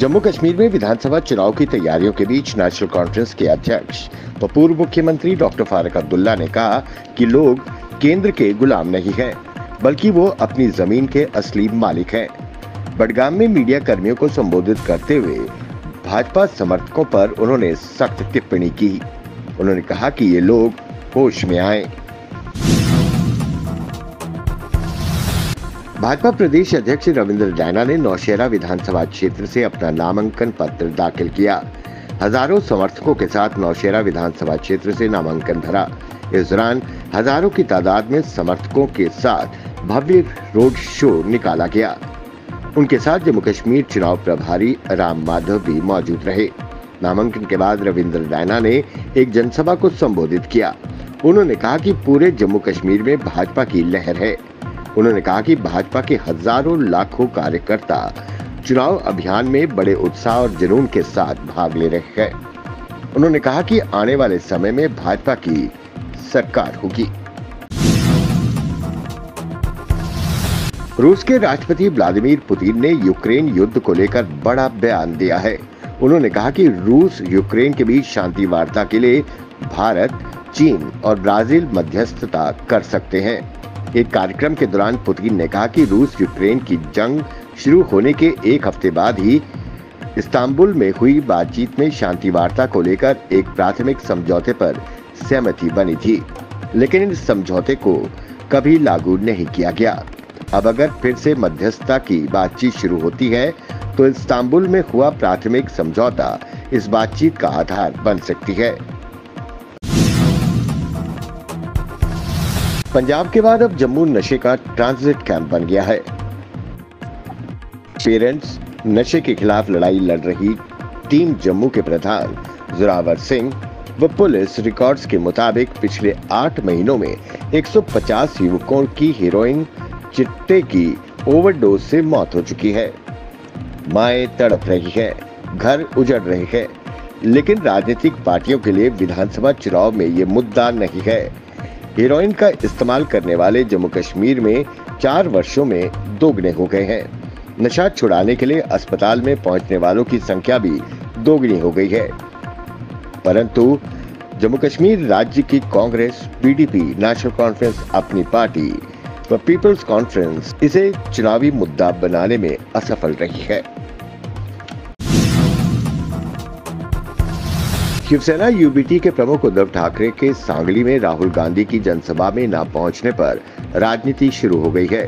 जम्मू कश्मीर में विधानसभा चुनाव की तैयारियों के बीच नेशनल कॉन्फ्रेंस के अध्यक्ष व पूर्व मुख्यमंत्री डॉक्टर फारूक अब्दुल्ला ने कहा कि लोग केंद्र के गुलाम नहीं हैं, बल्कि वो अपनी ज़मीन के असली मालिक हैं। बडगाम में मीडिया कर्मियों को संबोधित करते हुए भाजपा समर्थकों पर उन्होंने सख्त टिप्पणी की उन्होंने कहा कि ये लोग होश में आए भाजपा प्रदेश अध्यक्ष रविंद्र रैना ने नौशेरा विधानसभा क्षेत्र से अपना नामांकन पत्र दाखिल किया। हज़ारों समर्थकों के साथ नौशहरा विधानसभा क्षेत्र से नामांकन भरा। इस दौरान हज़ारों की तादाद में समर्थकों के साथ भव्य रोड शो निकाला गया। उनके साथ जम्मू कश्मीर चुनाव प्रभारी राम माधव भी मौजूद रहे। नामांकन के बाद रविंद्र रैना ने एक जनसभा को संबोधित किया। उन्होंने कहा कि पूरे जम्मू कश्मीर में भाजपा की लहर है। उन्होंने कहा कि भाजपा के हज़ारों लाखों कार्यकर्ता चुनाव अभियान में बड़े उत्साह और जुनून के साथ भाग ले रहे हैं। उन्होंने कहा कि आने वाले समय में भाजपा की सरकार होगी। रूस के राष्ट्रपति व्लादिमीर पुतिन ने यूक्रेन युद्ध को लेकर बड़ा बयान दिया है। उन्होंने कहा कि रूस यूक्रेन के बीच शांति वार्ता के लिए भारत, चीन और ब्राज़ील मध्यस्थता कर सकते हैं। एक कार्यक्रम के दौरान पुतिन ने कहा कि रूस यूक्रेन की जंग शुरू होने के एक हफ़्ते बाद ही इस्तांबुल में हुई बातचीत में शांति वार्ता को लेकर एक प्राथमिक समझौते पर सहमति बनी थी, लेकिन इस समझौते को कभी लागू नहीं किया गया। अब अगर फिर से मध्यस्थता की बातचीत शुरू होती है तो इस्तांबुल में हुआ प्राथमिक समझौता इस बातचीत का आधार बन सकती है। पंजाब के बाद अब जम्मू नशे का ट्रांजिट कैंप बन गया है। पेरेंट्स नशे के खिलाफ लड़ाई लड़ रही टीम जम्मू के प्रधान जोरावर सिंह व पुलिस रिकॉर्ड्स के मुताबिक पिछले आठ महीनों में 150 युवकों की हीरोइन चिट्टे की ओवरडोज से मौत हो चुकी है। माए तड़प रही है, घर उजड़ रहे हैं, लेकिन राजनीतिक पार्टियों के लिए विधानसभा चुनाव में ये मुद्दा नहीं है। हेरोइन का इस्तेमाल करने वाले जम्मू कश्मीर में चार वर्षों में दोगुने हो गए हैं। नशा छुड़ाने के लिए अस्पताल में पहुँचने वालों की संख्या भी दोगुनी हो गई है। परंतु जम्मू कश्मीर राज्य की Congress, PDP, national conference, Apni party व पीपल्स कॉन्फ्रेंस इसे चुनावी मुद्दा बनाने में असफल रही है। शिवसेना यूबीटी के प्रमुख उद्धव ठाकरे के सांगली में राहुल गांधी की जनसभा में न पहुँचने पर राजनीति शुरू हो गई है।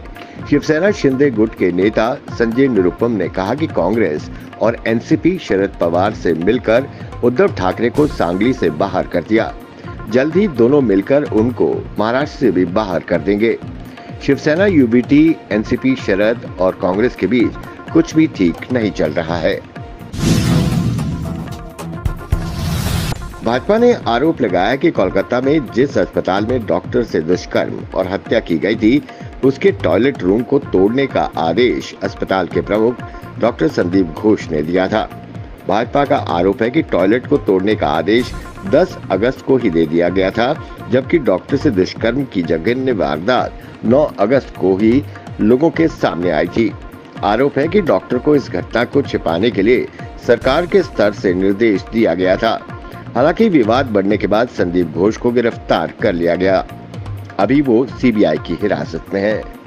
शिवसेना शिंदे गुट के नेता संजय निरुपम ने कहा कि कांग्रेस और एनसीपी शरद पवार से मिलकर उद्धव ठाकरे को सांगली से बाहर कर दिया। जल्द ही दोनों मिलकर उनको महाराष्ट्र से भी बाहर कर देंगे। शिवसेना, यूबीटी, एनसीपी, शरद और कांग्रेस के बीच कुछ भी ठीक नहीं चल रहा है। भाजपा ने आरोप लगाया कि कोलकाता में जिस अस्पताल में डॉक्टर से दुष्कर्म और हत्या की गई थी, उसके टॉयलेट रूम को तोड़ने का आदेश अस्पताल के प्रमुख डॉक्टर संदीप घोष ने दिया था। भाजपा का आरोप है कि टॉयलेट को तोड़ने का आदेश 10 अगस्त को ही दे दिया गया था, जबकि डॉक्टर से दुष्कर्म की जघन्य वारदात 9 अगस्त को ही लोगों के सामने आई थी। आरोप है कि डॉक्टर को इस घटना को छिपाने के लिए सरकार के स्तर से निर्देश दिया गया था। हालाँकि विवाद बढ़ने के बाद संदीप घोष को गिरफ़्तार कर लिया गया। अभी वो सीबीआई की हिरासत में है।